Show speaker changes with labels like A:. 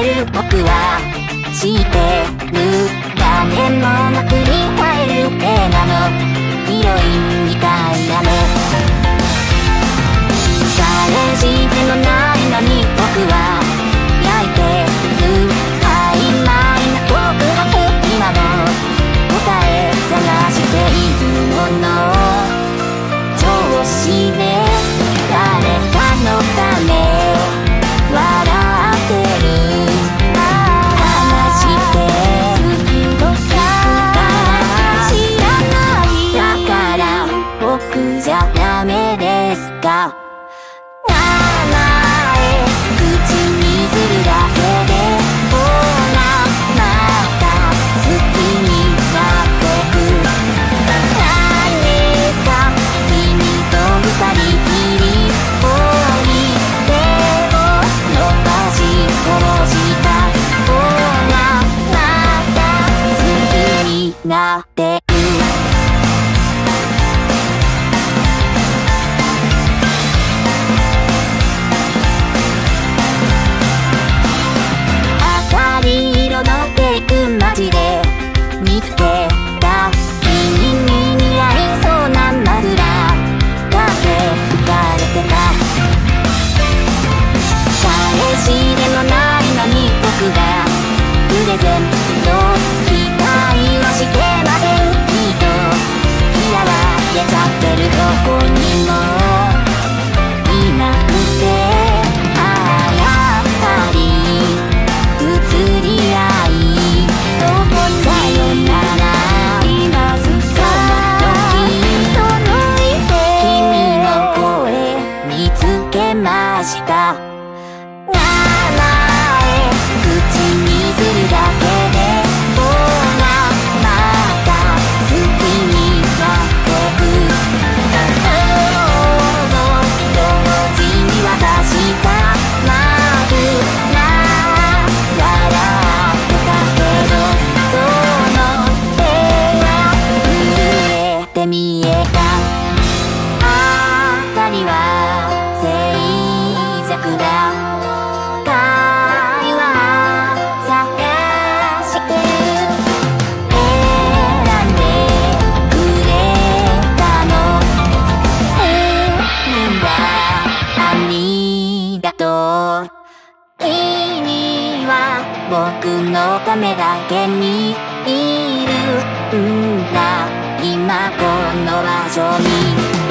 A: る僕は知ってる。誰もなくり返る映画の。ヒロインみたいだねダメですか？名前口にするだけ。彼氏でもないのに僕が。プレゼント期待はしてませんきっと嫌われちゃってるどこにも。いなくてああやっぱり移り合いどこにさよなら今すぐその時届いて。君の声見つけました。君は僕のためだけにいる。んだ今この場所に。